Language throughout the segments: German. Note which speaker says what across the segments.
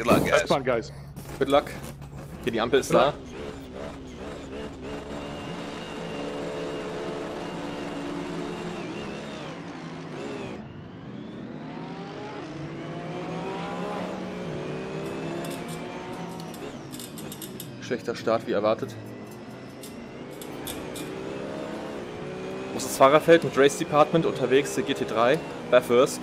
Speaker 1: Good luck, guys.
Speaker 2: Fun, guys.
Speaker 3: Good luck. Hier, die Ampel ist da. Schlechter Start wie erwartet. Großes Fahrerfeld mit Race Department unterwegs, der GT3, Bathurst.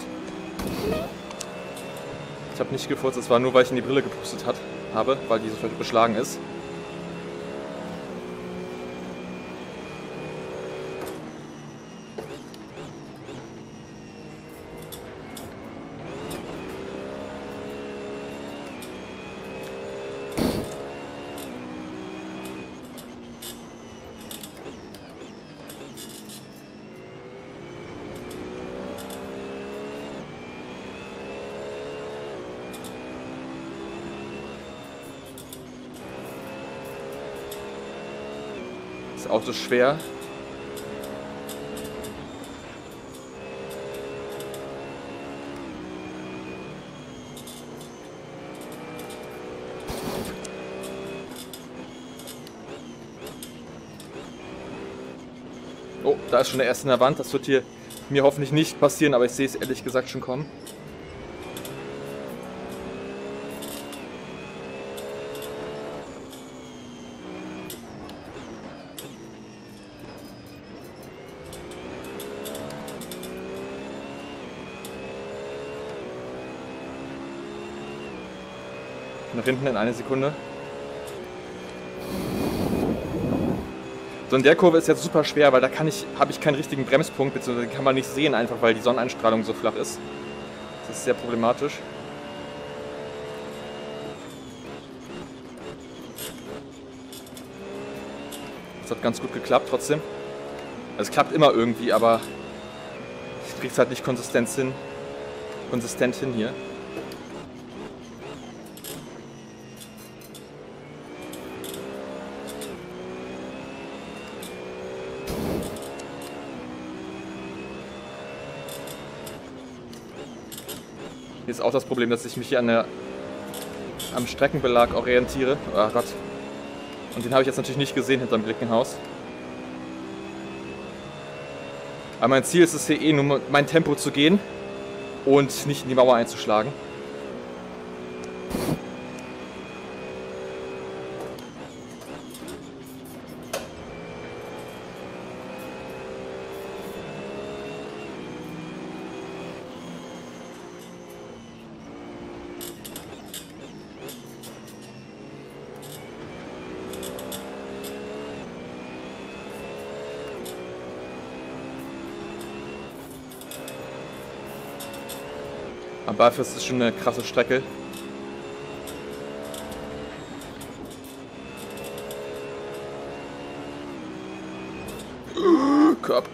Speaker 3: Ich habe nicht gefurzt, es war nur, weil ich in die Brille gepustet hat, habe, weil die so beschlagen ist. Ist schwer. Oh, da ist schon der erste in der Wand. Das wird hier mir hoffentlich nicht passieren, aber ich sehe es ehrlich gesagt schon kommen. Nach hinten in eine Sekunde. So in der Kurve ist jetzt super schwer, weil da kann ich, habe ich keinen richtigen Bremspunkt, beziehungsweise kann man nicht sehen, einfach weil die Sonneneinstrahlung so flach ist. Das ist sehr problematisch. Das hat ganz gut geklappt trotzdem. Also es klappt immer irgendwie, aber ich krieg's halt nicht konsistent hin. Konsistent hin hier. Ist auch das Problem, dass ich mich hier an der, am Streckenbelag orientiere. Oh Gott. Und den habe ich jetzt natürlich nicht gesehen hinterm Blickenhaus. Aber mein Ziel ist es hier eh nur mein Tempo zu gehen und nicht in die Mauer einzuschlagen. Dafür ist schon eine krasse Strecke. Körper.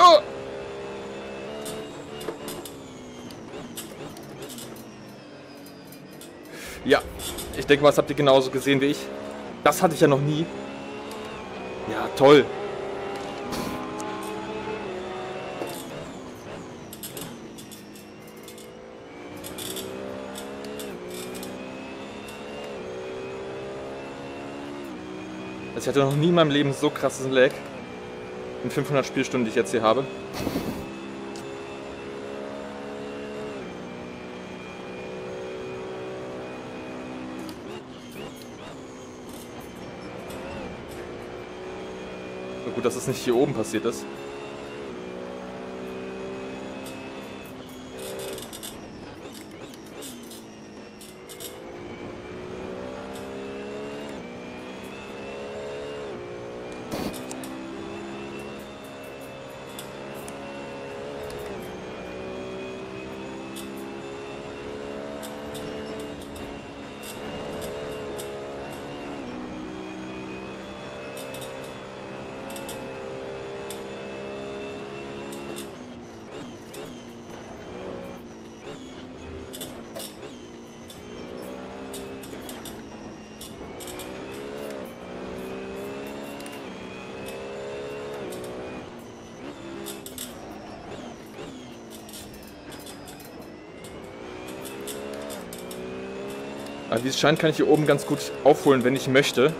Speaker 3: Oh! Ja, ich denke mal, das habt ihr genauso gesehen wie ich. Das hatte ich ja noch nie. Ja, toll. Also ich hatte noch nie in meinem Leben so krasses Lag in 500 Spielstunden, die ich jetzt hier habe. Gut, dass es nicht hier oben passiert ist. Aber wie es scheint, kann ich hier oben ganz gut aufholen, wenn ich möchte.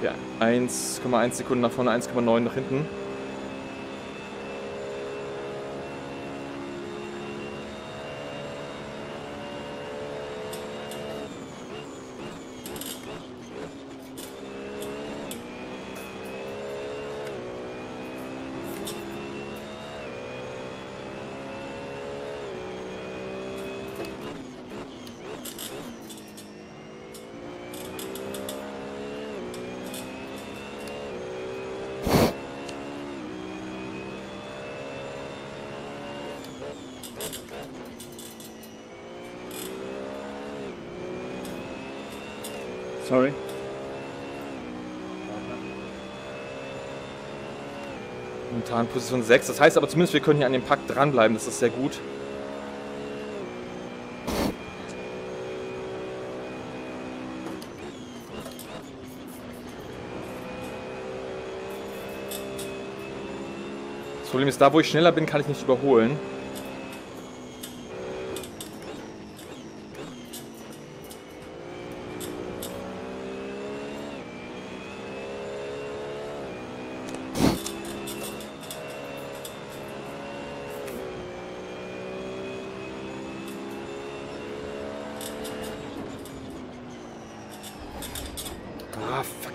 Speaker 3: Ja, 1,1 Sekunden nach vorne, 1,9 nach hinten.
Speaker 1: Sorry.
Speaker 3: Momentan Position 6. Das heißt aber zumindest, wir können hier an dem Pakt dranbleiben. Das ist sehr gut. Das Problem ist, da wo ich schneller bin, kann ich nicht überholen. Ah, fuck.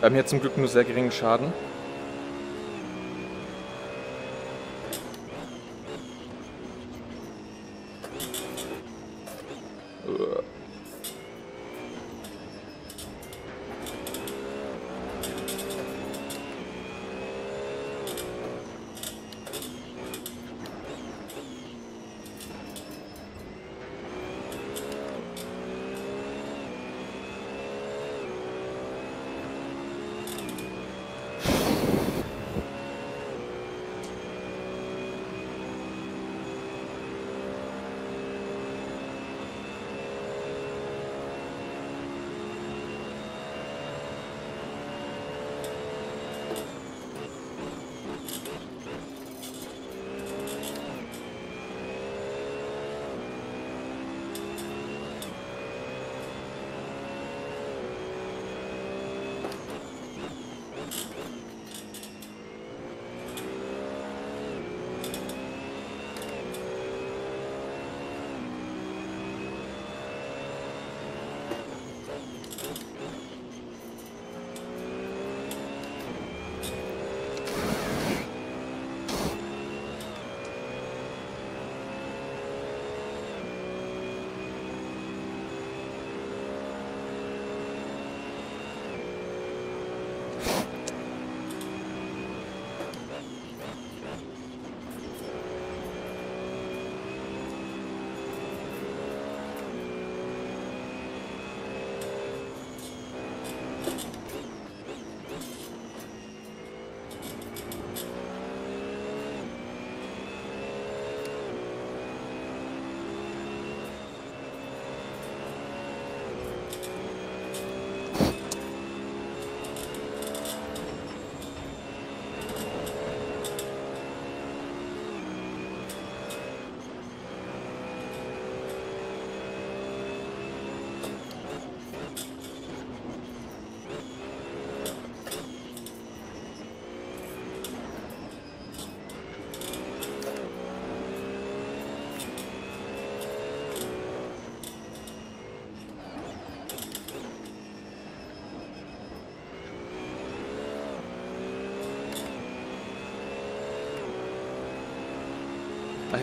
Speaker 3: Wir haben hier zum Glück nur sehr geringen Schaden.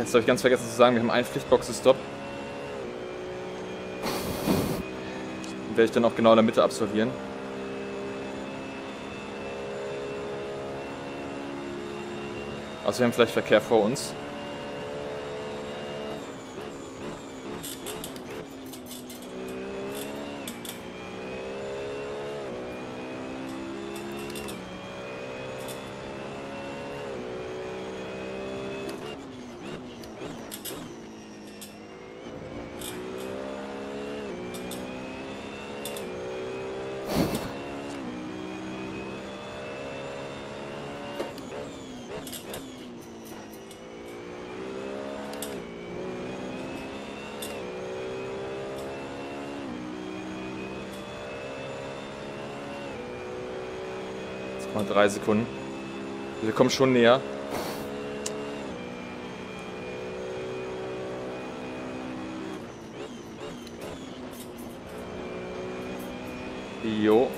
Speaker 3: Jetzt habe ich ganz vergessen zu sagen, wir haben einen Pflichtboxenstopp. Den werde ich dann auch genau in der Mitte absolvieren. Also wir haben vielleicht Verkehr vor uns. Drei Sekunden. Wir kommen schon näher. Jo.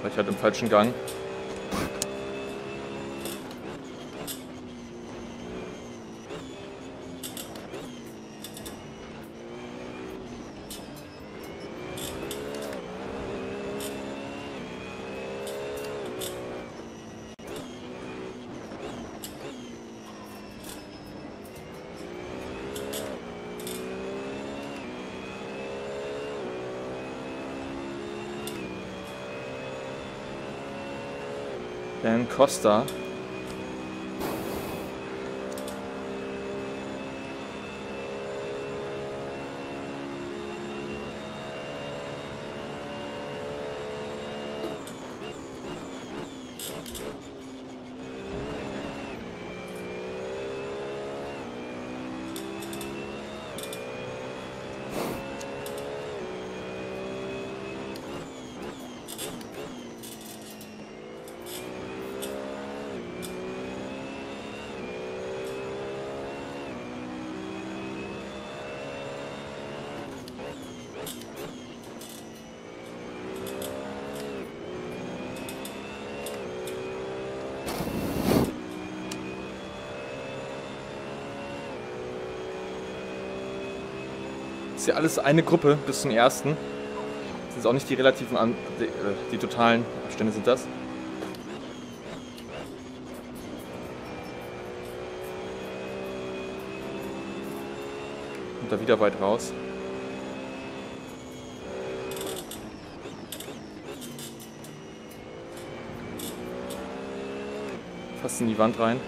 Speaker 3: War ich halt im falschen Gang. Costa. Ja alles eine Gruppe bis zum ersten. Das sind auch nicht die relativen, An die, äh, die totalen Abstände sind das. Und da wieder weit raus. Fast in die Wand rein.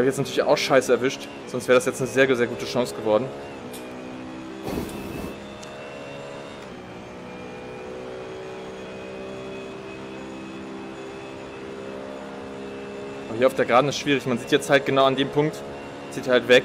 Speaker 3: Habe jetzt natürlich auch scheiße erwischt, sonst wäre das jetzt eine sehr, sehr gute Chance geworden. Aber hier auf der Geraden ist schwierig. Man sieht jetzt halt genau an dem Punkt, zieht halt weg.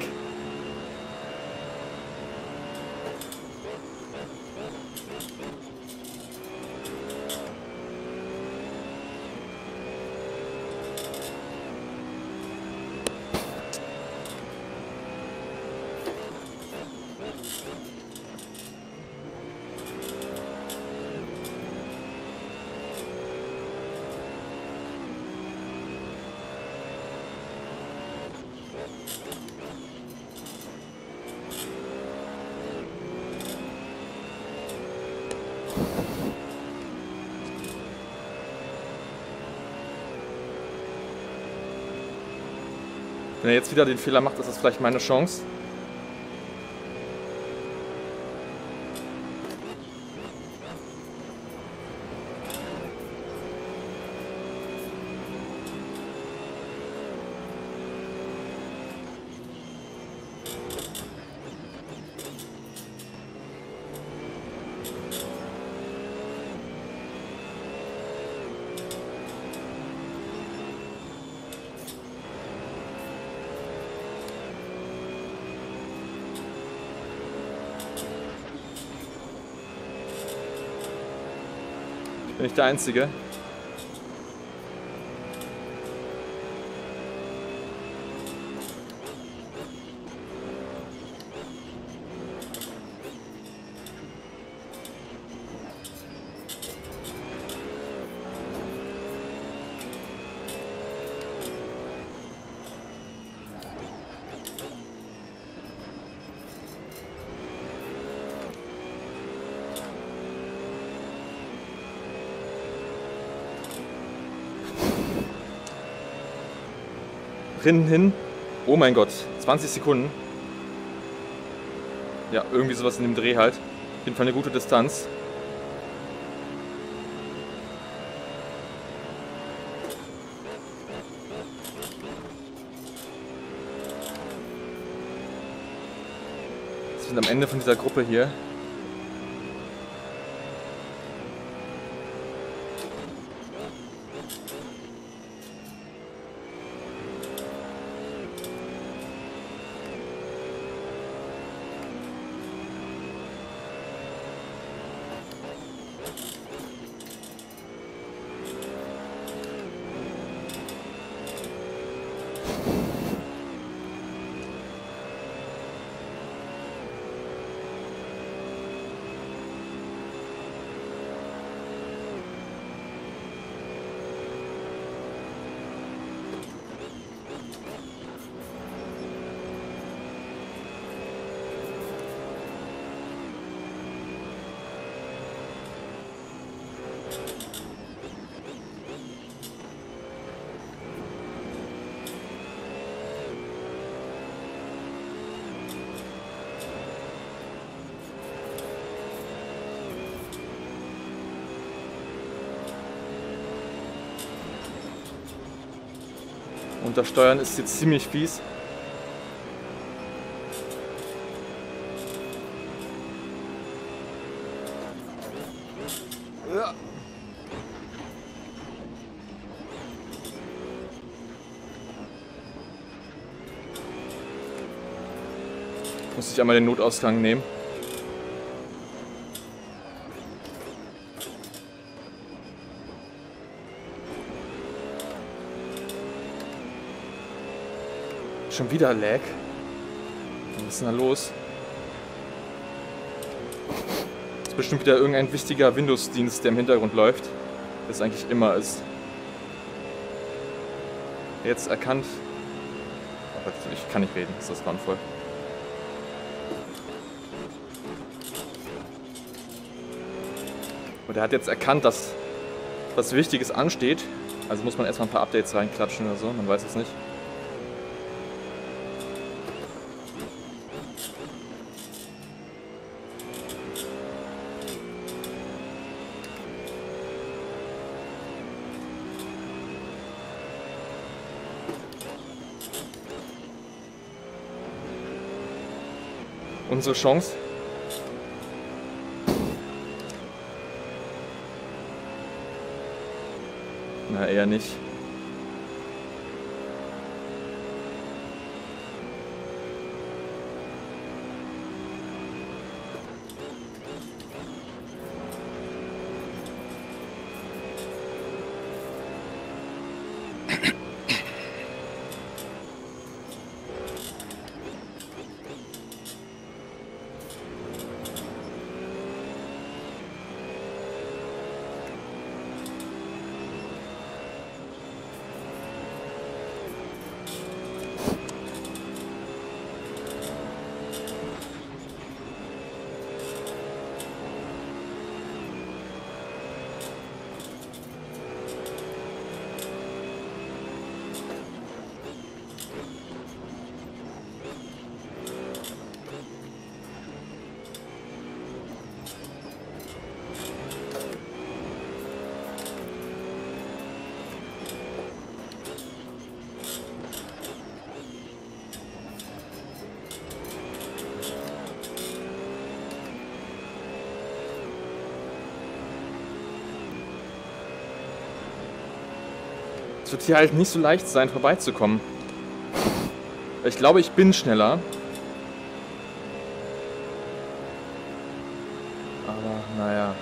Speaker 3: Wieder den Fehler macht, ist das vielleicht meine Chance. Bin der Einzige? Rinnen hin. Oh mein Gott, 20 Sekunden. Ja, irgendwie sowas in dem Dreh halt. Auf jeden Fall eine gute Distanz. Wir sind am Ende von dieser Gruppe hier. Untersteuern ist jetzt ziemlich fies. Ja. Muss ich einmal den Notausgang nehmen. Schon wieder Lag. Was ist denn da los? Das ist bestimmt wieder irgendein wichtiger Windows-Dienst, der im Hintergrund läuft. Das eigentlich immer ist. Jetzt erkannt. Ich kann nicht reden, ist das grauenvoll. Und er hat jetzt erkannt, dass was Wichtiges ansteht. Also muss man erstmal ein paar Updates reinklatschen oder so, man weiß es nicht. Unsere Chance. Na, eher nicht. Es wird hier halt nicht so leicht sein, vorbeizukommen. Ich glaube, ich bin schneller. Aber naja.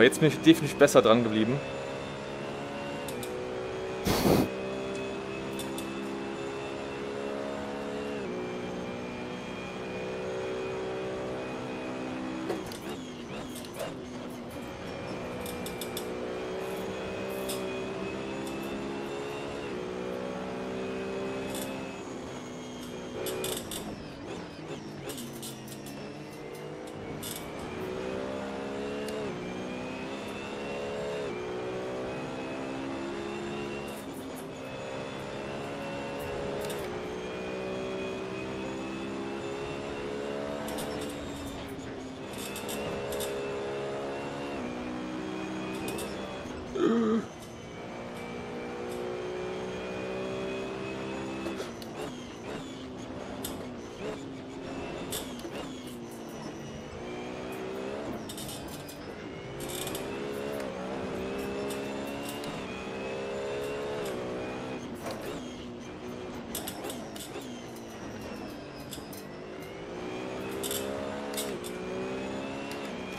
Speaker 3: Aber jetzt bin ich definitiv besser dran geblieben.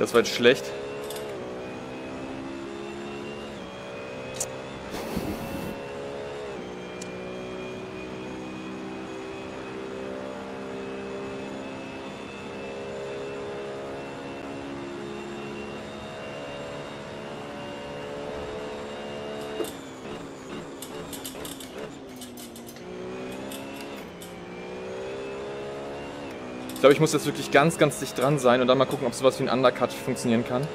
Speaker 3: Das war jetzt schlecht. Ich glaube, ich muss jetzt wirklich ganz, ganz dicht dran sein und dann mal gucken, ob sowas wie ein Undercut funktionieren kann.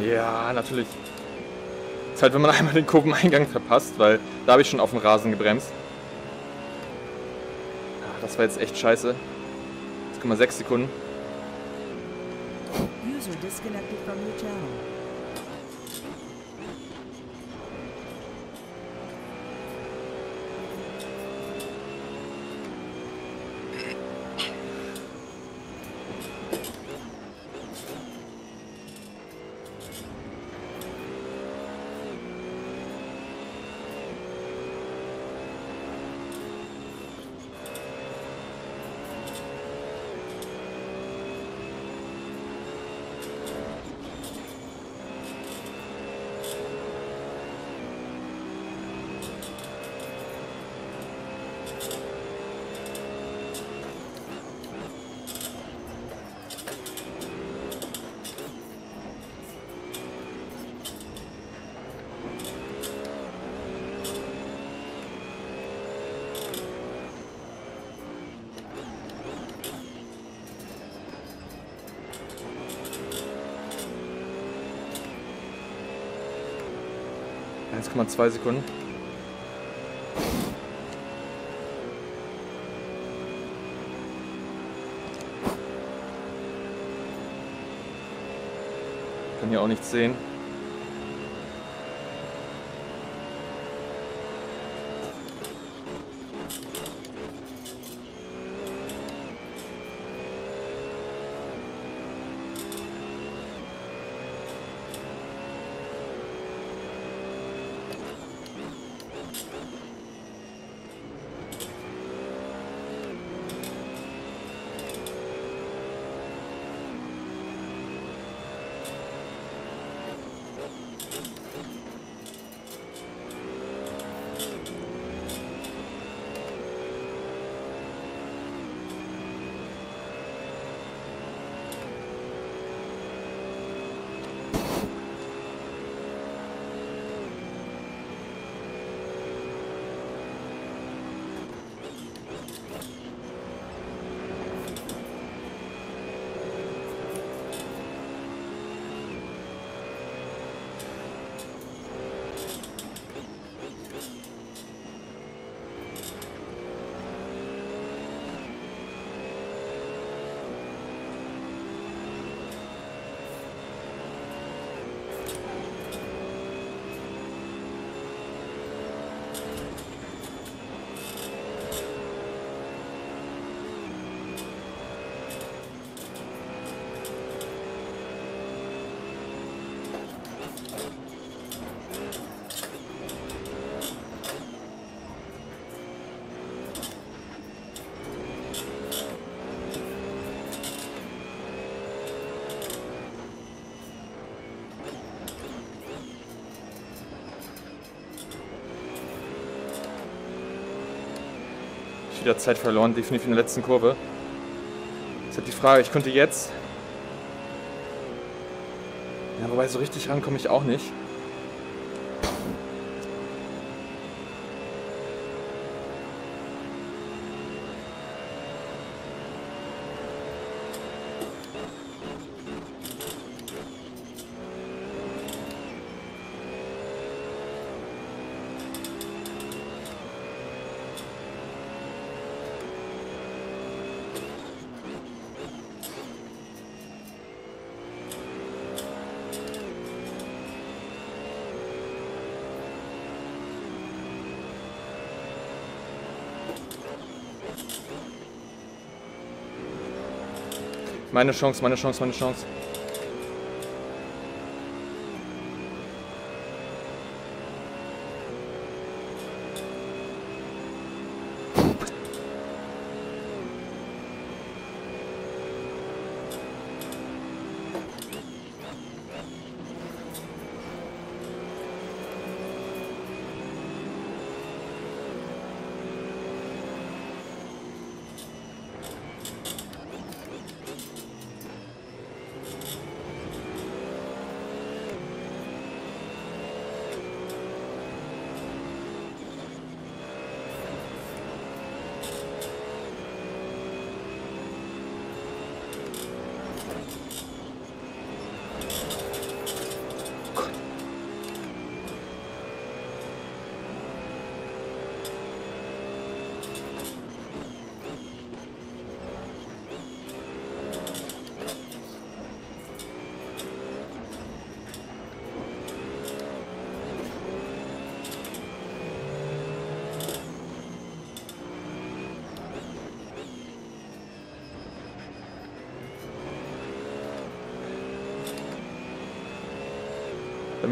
Speaker 3: Ja, natürlich. Halt, wenn man einmal den Kurveneingang verpasst, weil da habe ich schon auf dem Rasen gebremst. Das war jetzt echt scheiße. 1,6 Sekunden. User disconnected from your channel. Zwei Sekunden. Kann hier auch nichts sehen. Wieder Zeit verloren, definitiv in der letzten Kurve. Jetzt hat die Frage, ich könnte jetzt... Ja, wobei so richtig ran komme ich auch nicht. Meine Chance, meine Chance, meine Chance.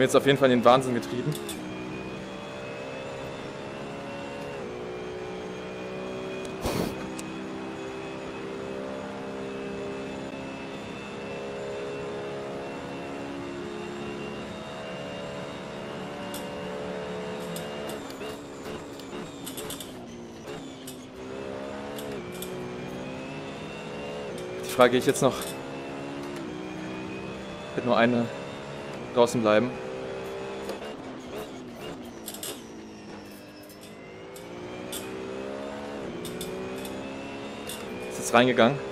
Speaker 3: Haben jetzt auf jeden Fall in den Wahnsinn getrieben. Die Frage ich jetzt noch. Wird nur eine draußen bleiben. Reingegangen.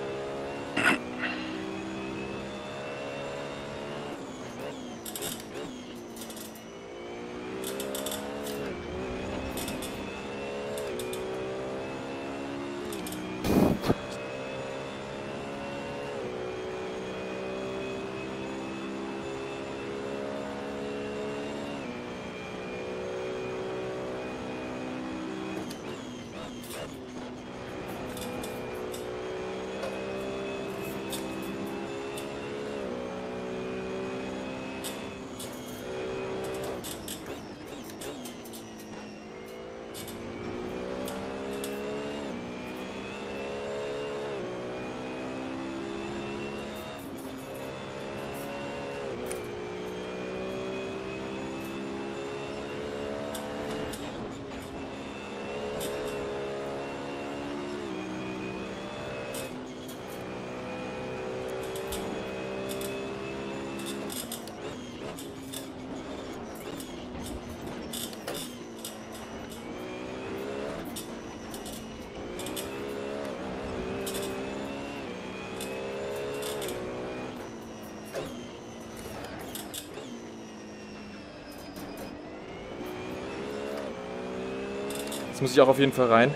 Speaker 3: Jetzt muss ich auch auf jeden Fall rein.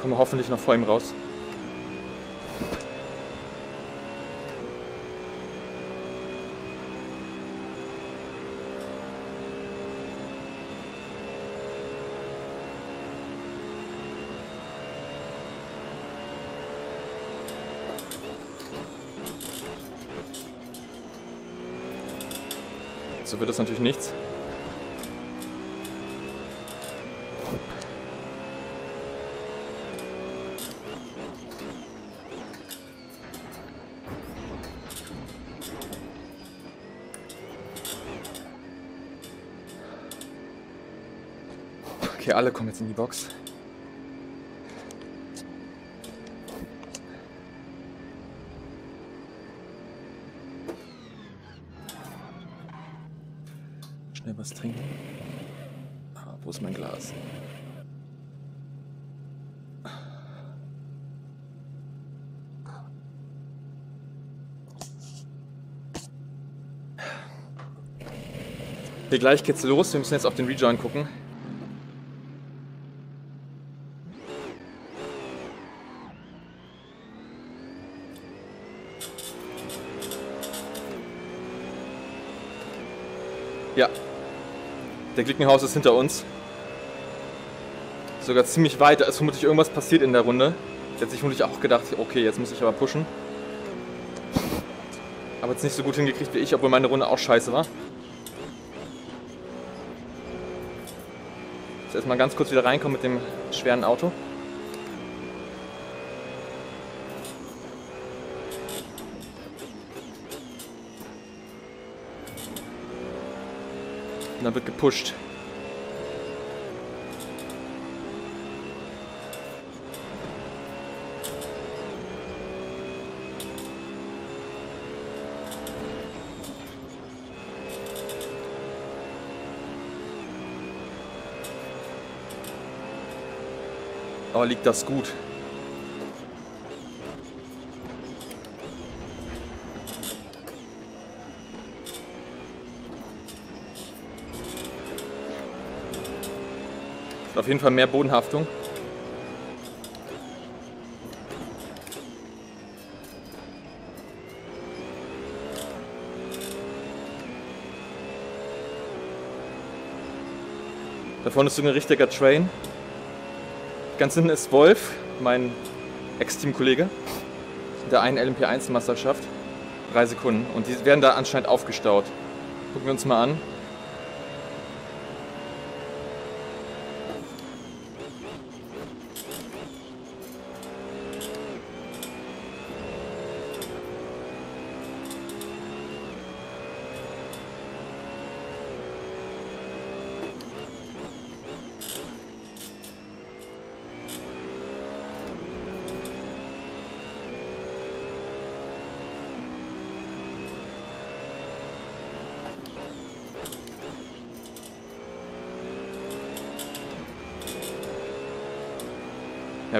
Speaker 3: Komme hoffentlich noch vor ihm raus. So wird das natürlich nichts. Okay, alle kommen jetzt in die Box. Schnell was trinken. Ah, wo ist mein Glas? Hier gleich geht's los. Wir müssen jetzt auf den Rejoin gucken. Der Glickenhaus ist hinter uns. Sogar ziemlich weit. Da ist vermutlich irgendwas passiert in der Runde. Jetzt hat sich vermutlich auch gedacht, okay, jetzt muss ich aber pushen. Aber jetzt nicht so gut hingekriegt wie ich, obwohl meine Runde auch scheiße war. Jetzt erstmal ganz kurz wieder reinkommen mit dem schweren Auto. Und dann wird gepusht. Aber liegt das gut? Auf jeden Fall mehr Bodenhaftung. Da vorne ist so ein richtiger Train. Ganz hinten ist Wolf, mein Ex-Teamkollege, der einen LMP1-Meisterschaft. Drei Sekunden. Und die werden da anscheinend aufgestaut. Gucken wir uns mal an.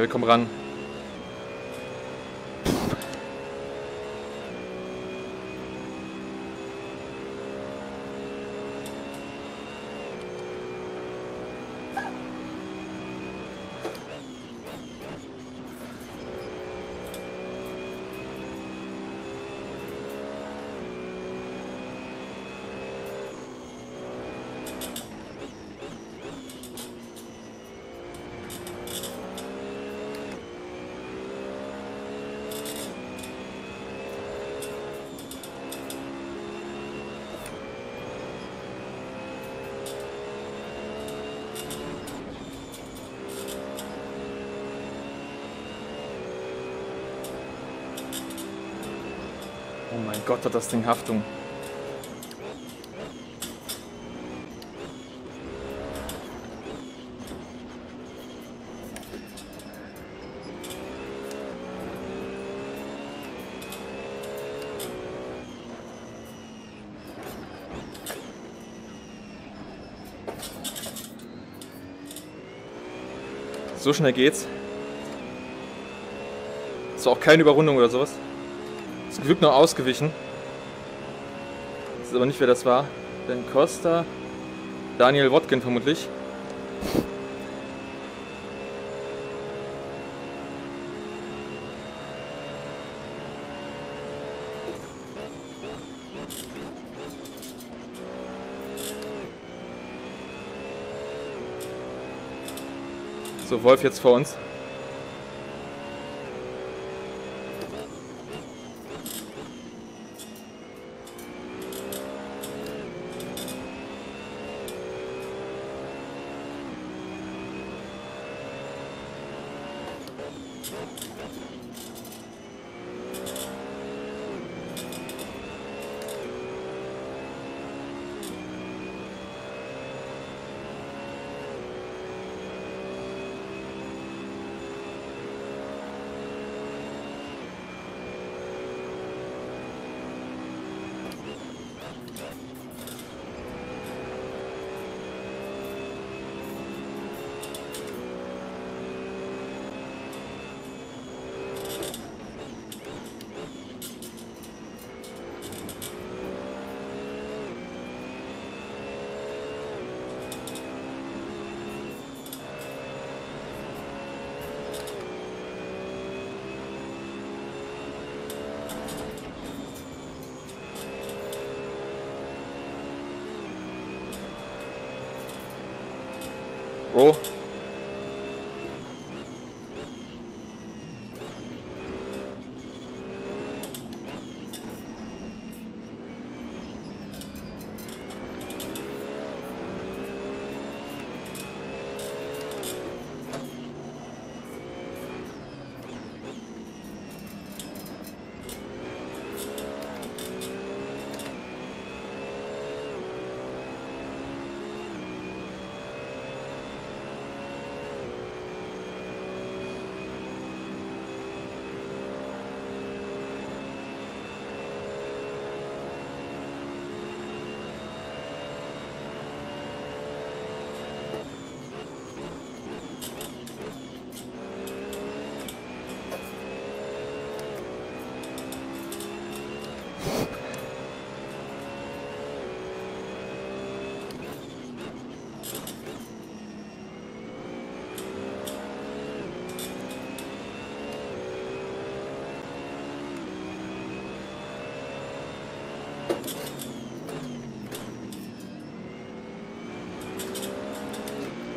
Speaker 3: Kommen ran. Oh mein Gott, hat das Ding Haftung. So schnell geht's. Ist auch keine Überrundung oder sowas. Zum Glück noch ausgewichen. Ich weiß aber nicht, wer das war. Ben Costa. Daniel Wodkin vermutlich. So, Wolf jetzt vor uns. Roll.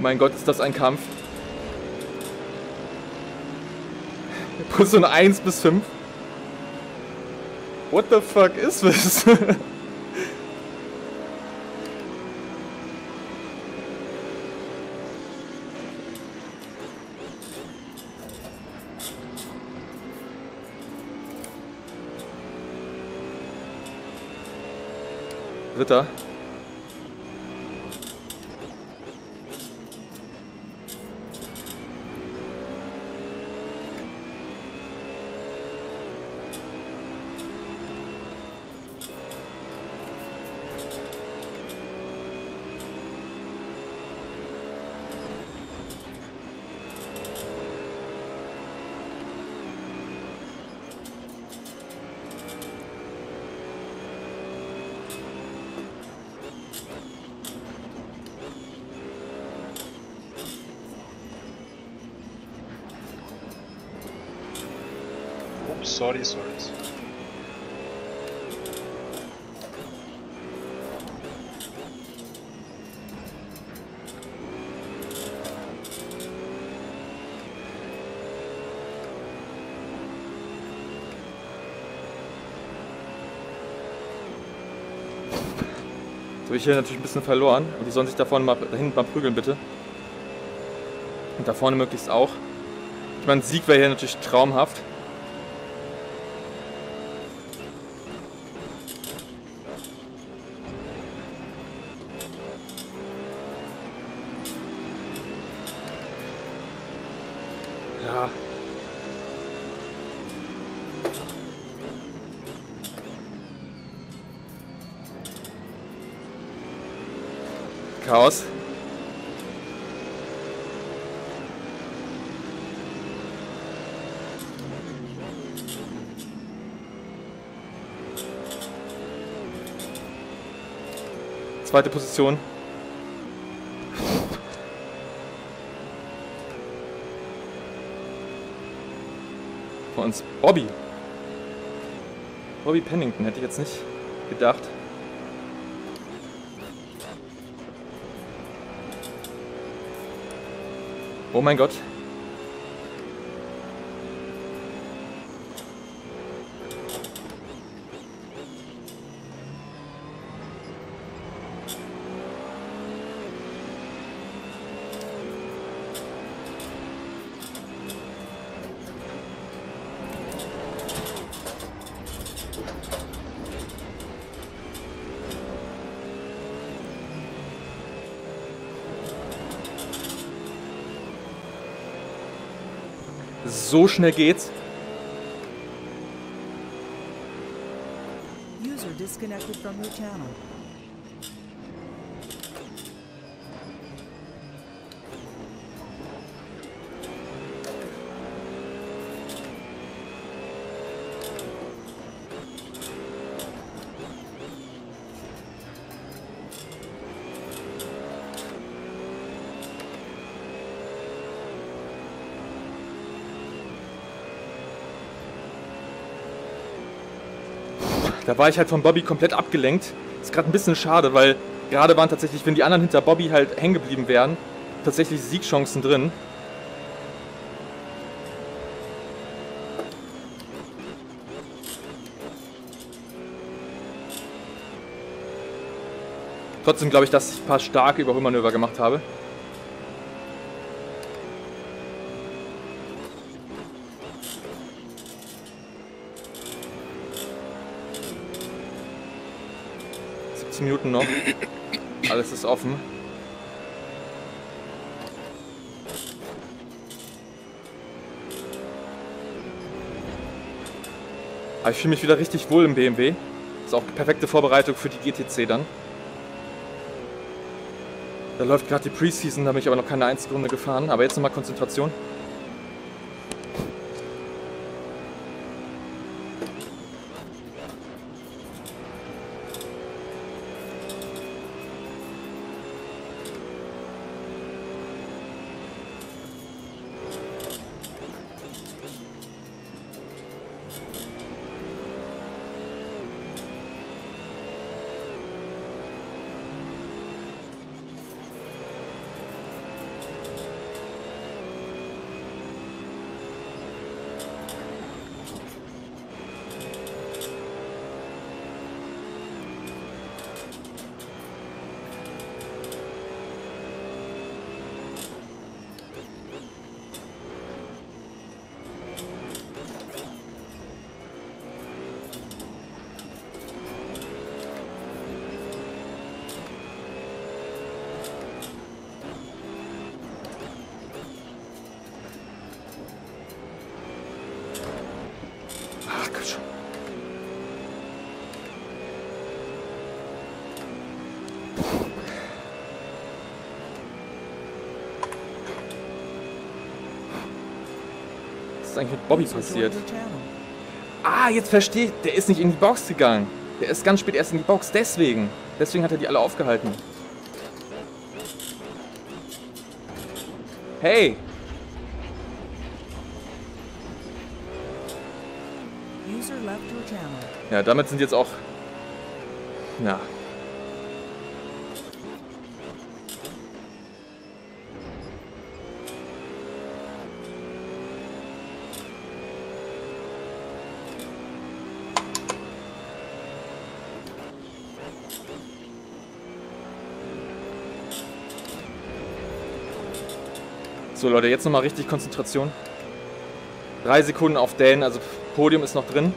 Speaker 3: Mein Gott, ist das ein Kampf. Position 1 bis 5. What the fuck ist das? Ritter.
Speaker 1: Sorry, sorry.
Speaker 3: habe ich hier natürlich ein bisschen verloren. Und die sollen sich da vorne mal, da hinten mal prügeln, bitte. Und da vorne möglichst auch. Ich meine, Sieg wäre hier natürlich traumhaft. Ja. Chaos. Zweite Position. Vor uns Bobby. Bobby Pennington hätte ich jetzt nicht gedacht. Oh mein Gott. So schnell geht's.
Speaker 2: User disconnected from your channel.
Speaker 3: Da war ich halt von Bobby komplett abgelenkt. Ist gerade ein bisschen schade, weil gerade waren tatsächlich, wenn die anderen hinter Bobby halt hängen geblieben wären, tatsächlich Siegchancen drin. Trotzdem glaube ich, dass ich ein paar starke Überholmanöver gemacht habe. Minuten noch. Alles ist offen. Aber ich fühle mich wieder richtig wohl im BMW. Ist auch perfekte Vorbereitung für die GTC dann. Da läuft gerade die Preseason, da bin ich aber noch keine einzige Runde gefahren. Aber jetzt nochmal Konzentration. Eigentlich mit Bobby passiert? Ah, jetzt verstehe ich. Der ist nicht in die Box gegangen. Der ist ganz spät erst in die Box. Deswegen. Deswegen hat er die alle aufgehalten. Hey! Ja, damit sind jetzt auch. Na. So Leute, jetzt nochmal richtig Konzentration. Drei Sekunden auf Dan, also Podium ist noch drin.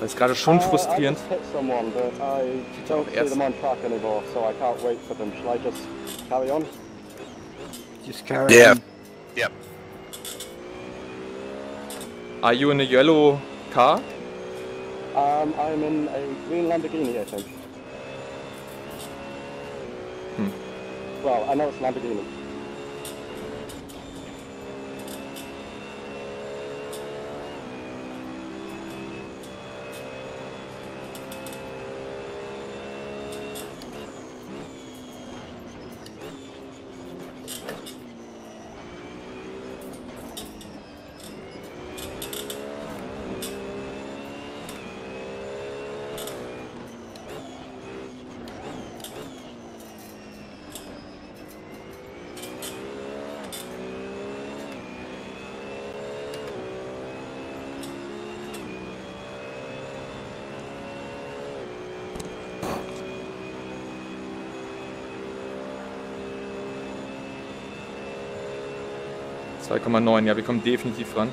Speaker 3: Das ist gerade schon frustrierend.
Speaker 4: On? Just carry
Speaker 5: Yeah.
Speaker 3: Are you in a yellow car?
Speaker 4: Um, I'm in a green Lamborghini, I think.
Speaker 3: Hmm.
Speaker 4: Well, I know it's Lamborghini.
Speaker 3: Zwei 2,9, ja, wir kommen definitiv ran.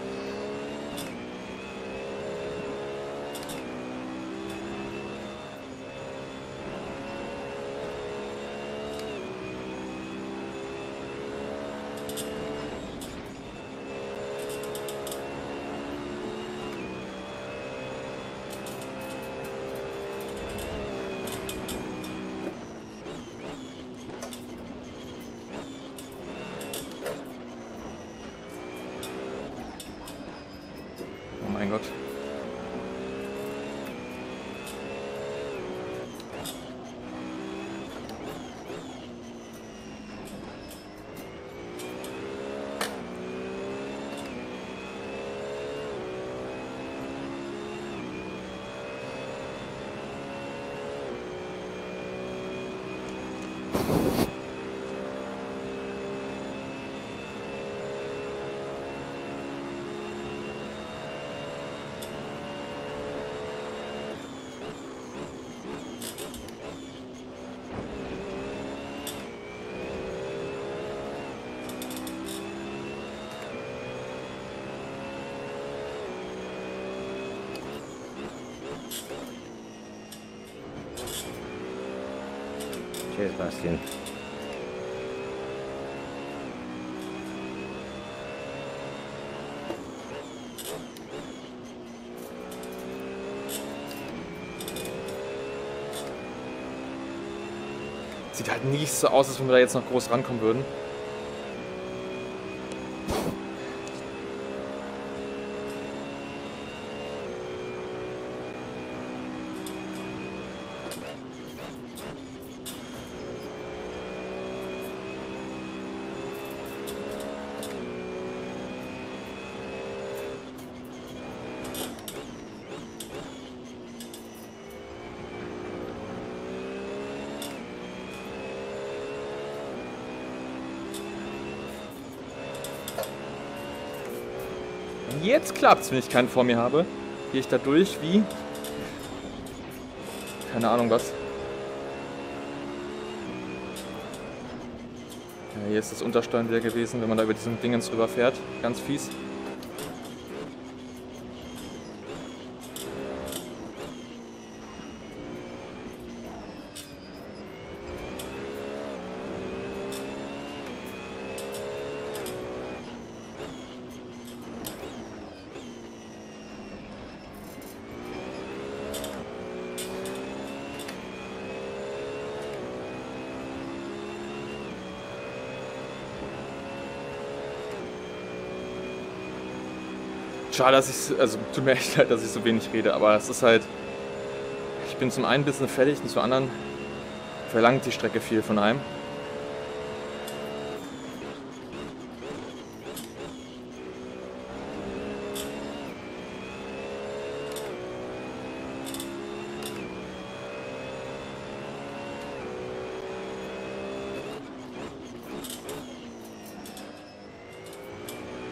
Speaker 6: Cheers, Bastian.
Speaker 3: Sieht halt nicht so aus, als wenn wir da jetzt noch groß rankommen würden. Jetzt klappt's, wenn ich keinen vor mir habe. Gehe ich da durch wie? Keine Ahnung was. Ja, hier ist das Untersteuern wieder gewesen, wenn man da über diesen Dingens rüber fährt. Ganz fies. Schade, dass ich, also tut mir echt leid, dass ich so wenig rede, aber es ist halt, ich bin zum einen ein bisschen fertig und zum anderen verlangt die Strecke viel von einem.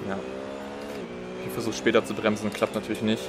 Speaker 3: Ja. Ich versuche später zu bremsen, klappt natürlich nicht.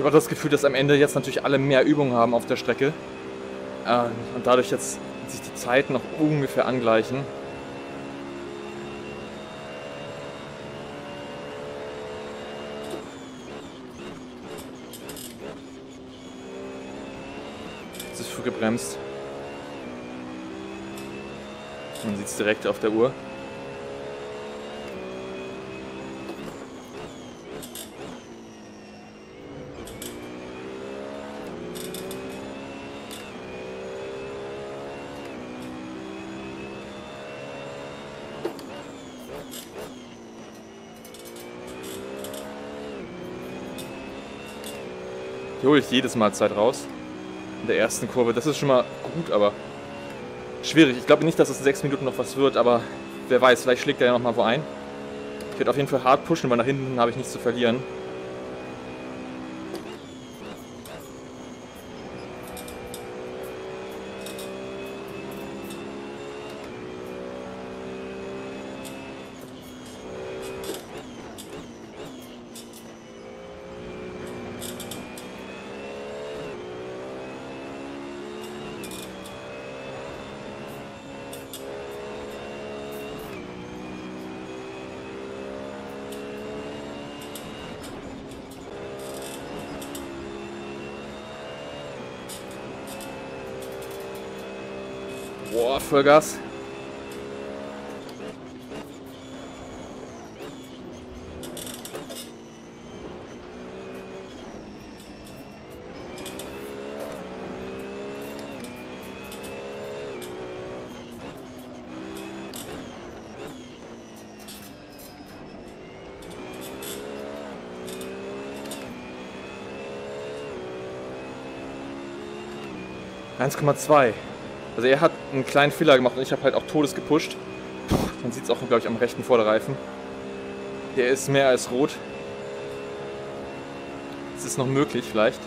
Speaker 3: Habe auch das Gefühl, dass am Ende jetzt natürlich alle mehr Übung haben auf der Strecke. Ähm, und dadurch jetzt sich die Zeiten noch ungefähr angleichen. Jetzt ist früh gebremst. Man sieht es direkt auf der Uhr. Hole jedes Mal Zeit raus. In der ersten Kurve. Das ist schon mal gut, aber schwierig. Ich glaube nicht, dass es in sechs Minuten noch was wird, aber wer weiß, vielleicht schlägt er ja noch mal wo ein. Ich werde auf jeden Fall hart pushen, weil nach hinten habe ich nichts zu verlieren. Vollgas. Eins Komma zwei. Also er hat einen kleinen Fehler gemacht und ich habe halt auch Todes gepusht. Man sieht es auch, glaube ich, am rechten Vorderreifen. Der ist mehr als rot. Es ist noch möglich vielleicht.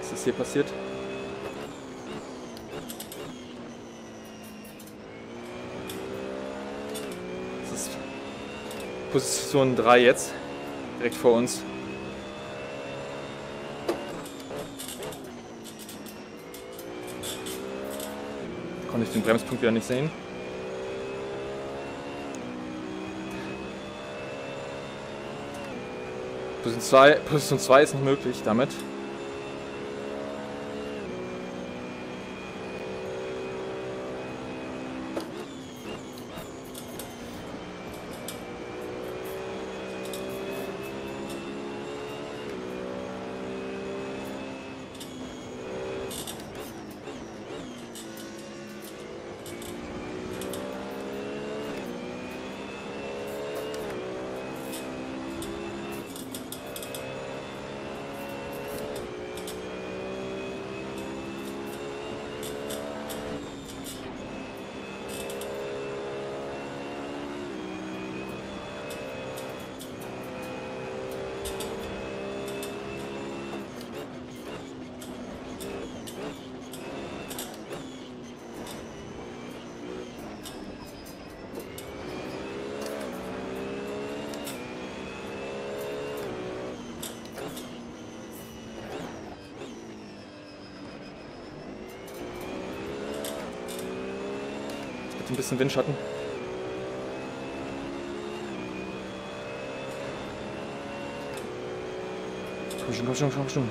Speaker 3: Was ist hier passiert? Das ist Position 3 jetzt. Direkt vor uns. Konnte ich den Bremspunkt wieder nicht sehen. Position 2, Position 2 ist noch möglich damit. Bisschen Windschatten. Komm schon, komm schon, komm schon.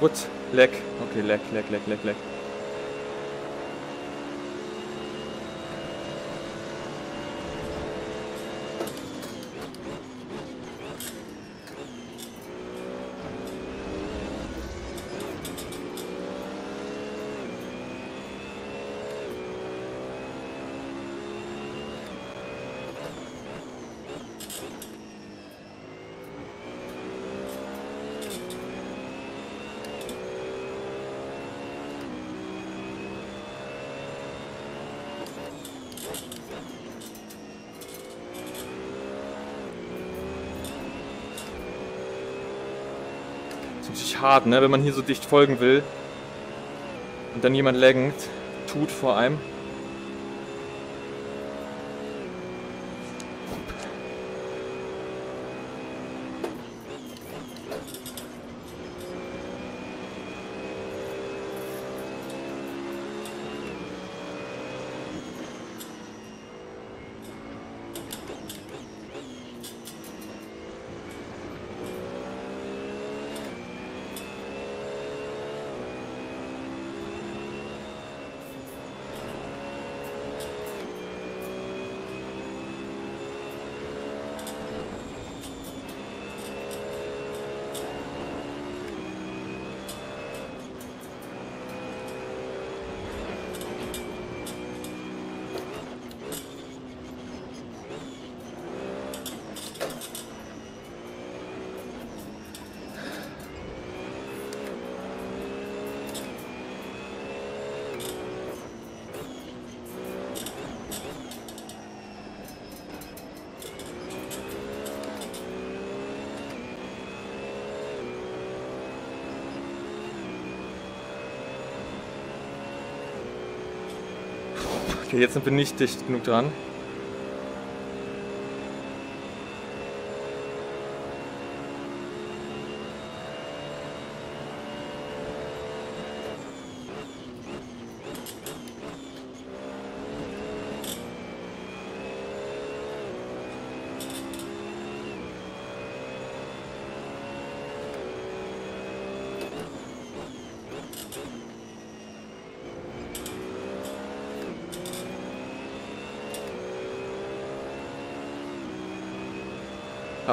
Speaker 3: Gut, leck. Okay, leck, leck, leck, leck, leck. Ist natürlich hart, ne? Wenn man hier so dicht folgen will und dann jemand laggend tut vor einem. Okay, jetzt sind wir nicht dicht genug dran.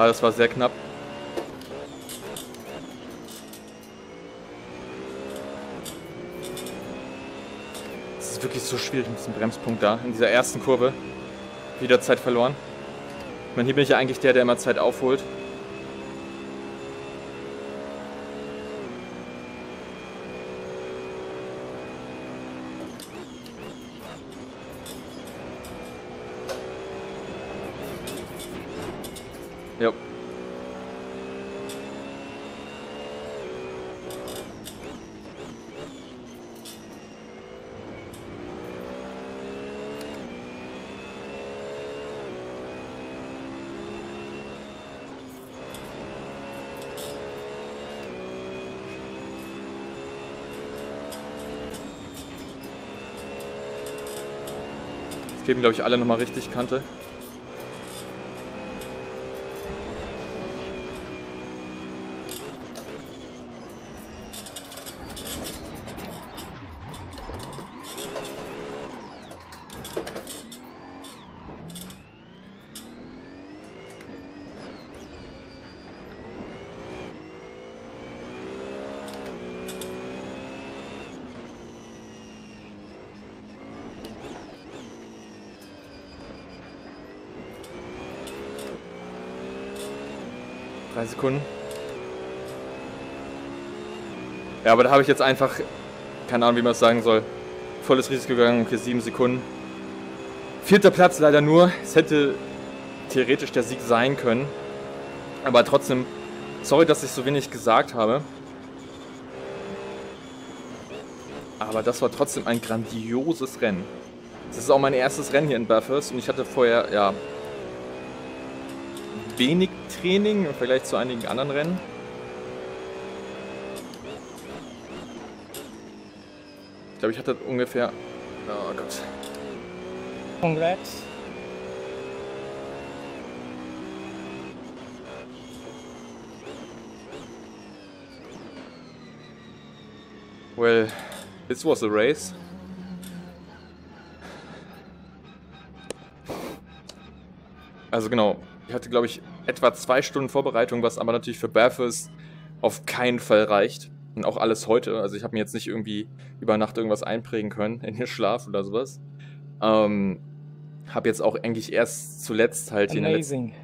Speaker 3: Ah, das war sehr knapp. Es ist wirklich so schwierig mit diesem Bremspunkt da, in dieser ersten Kurve. Wieder Zeit verloren. Ich meine, hier bin ich ja eigentlich der, der immer Zeit aufholt. Geben, glaube ich, alle nochmal richtig Kante. Drei Sekunden. Ja, aber da habe ich jetzt einfach, keine Ahnung, wie man es sagen soll, volles Risiko gegangen, okay, sieben Sekunden. Vierter Platz leider nur. Es hätte theoretisch der Sieg sein können. Aber trotzdem, sorry, dass ich so wenig gesagt habe. Aber das war trotzdem ein grandioses Rennen. Das ist auch mein erstes Rennen hier in Bathurst und ich hatte vorher, ja, wenig Training im Vergleich zu einigen anderen Rennen. Ich glaube, ich hatte ungefähr. Oh Gott.
Speaker 5: Congrats.
Speaker 3: Well, this was a race. Also genau, ich hatte glaube ich etwa zwei Stunden Vorbereitung, was aber natürlich für Bathurst auf keinen Fall reicht. Und auch alles heute. Also ich habe mir jetzt nicht irgendwie über Nacht irgendwas einprägen können in den Schlaf oder sowas. Ähm, habe jetzt auch eigentlich erst zuletzt halt hier in der letzten,
Speaker 5: Amazing.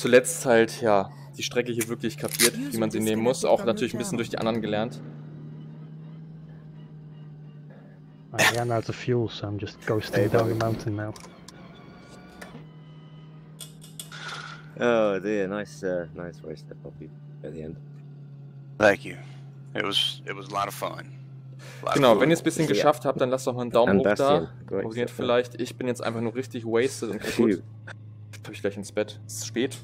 Speaker 3: zuletzt halt ja die Strecke hier wirklich kapiert, wie man sie nehmen muss. Auch natürlich ein bisschen durch die anderen gelernt.
Speaker 7: I ran out of fuel, so I'm just ghosting down the mountain now.
Speaker 6: Oh dear, nice, uh, nice voice there, Poppy, at the end.
Speaker 7: Thank you. It was it was a lot of fun. Lot
Speaker 3: Genau, wenn ihr es ein bisschen geschafft habt, dann lasst doch mal einen Daumen hoch da. Probiert vielleicht. Ich bin jetzt einfach nur richtig wasted und kaputt. Hab ich gleich ins Bett. Es ist spät.